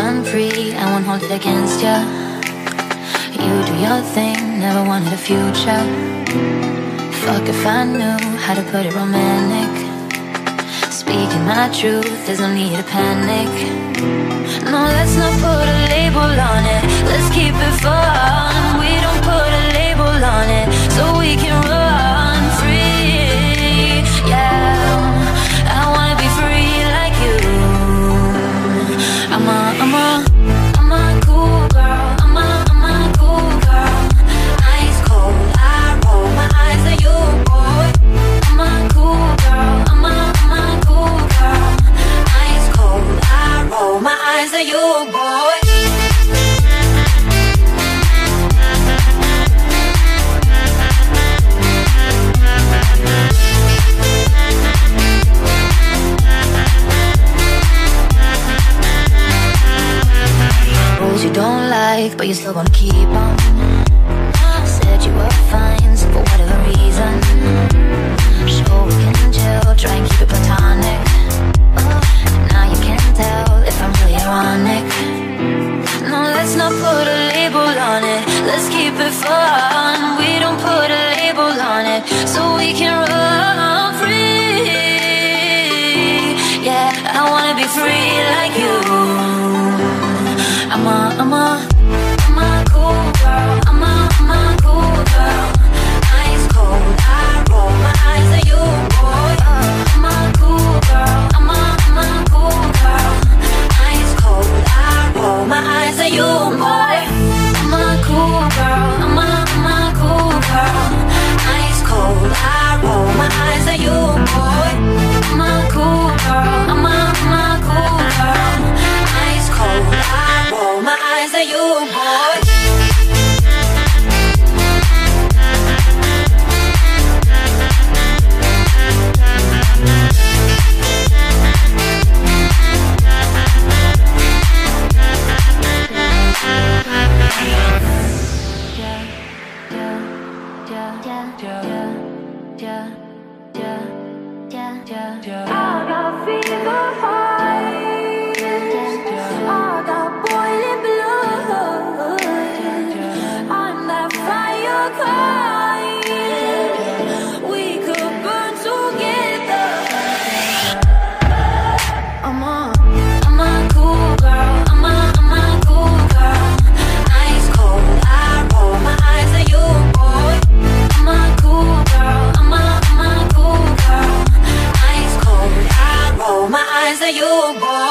run free, I won't hold it against ya. You do your thing, never wanted a future. Fuck if I knew how to put it romantic. Speaking my truth, there's no need to panic. You. Don't like, but you still wanna keep them. Let's keep it fun. We don't put a label on it, so we can run free. Yeah, I wanna be free like you. I'm a, I'm a, I'm a cool girl. I'm a, I'm a cool girl. Ice cold, I roll my eyes at you, boy. I'm a cool girl. I'm a, I'm a cool girl. Ice cold, I roll my eyes at you, boy. you more Out of fever friends that you want.